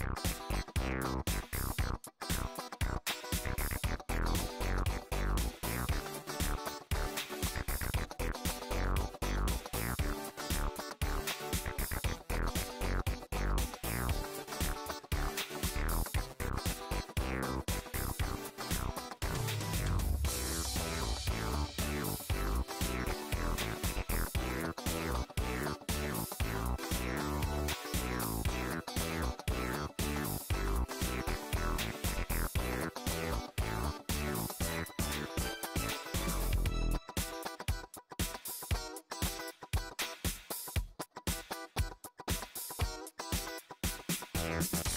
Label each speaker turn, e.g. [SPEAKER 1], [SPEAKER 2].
[SPEAKER 1] podcast. Yeah.